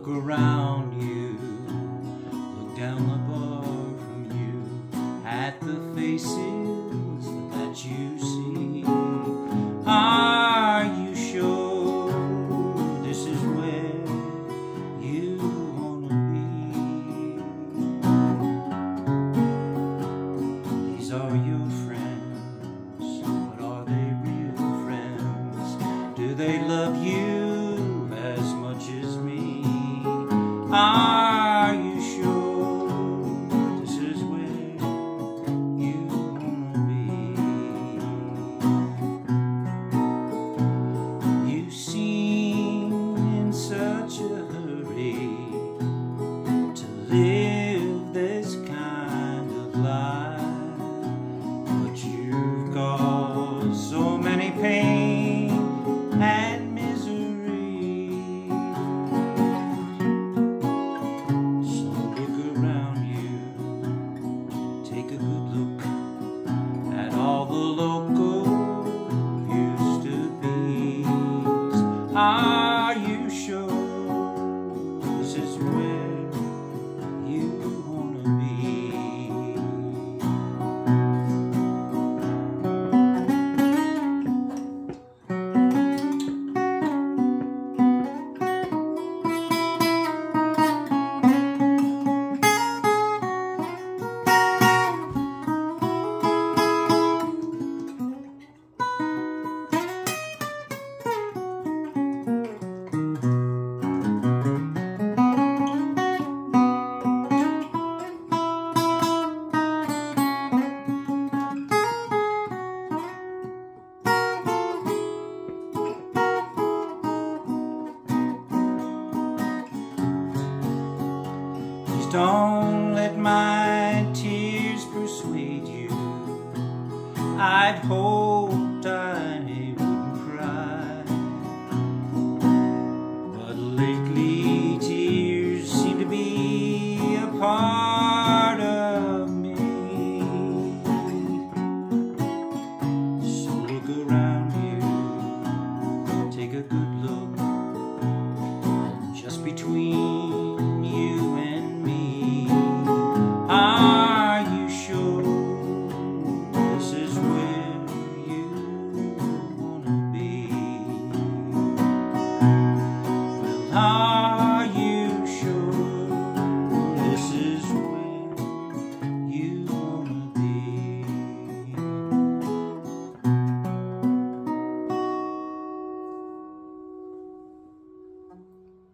Look around you, look down the bar from you, at the faces that you see. Are you sure this is where you wanna be? These are your friends, but are they real friends? Do they love you? Are you sure this is where you wanna be? You seem in such a hurry to live this kind of life, Are you sure this is where don't let my tears persuade you. I'd hoped I wouldn't cry. But lately tears seem to be a part of me. So look around you, take a good look.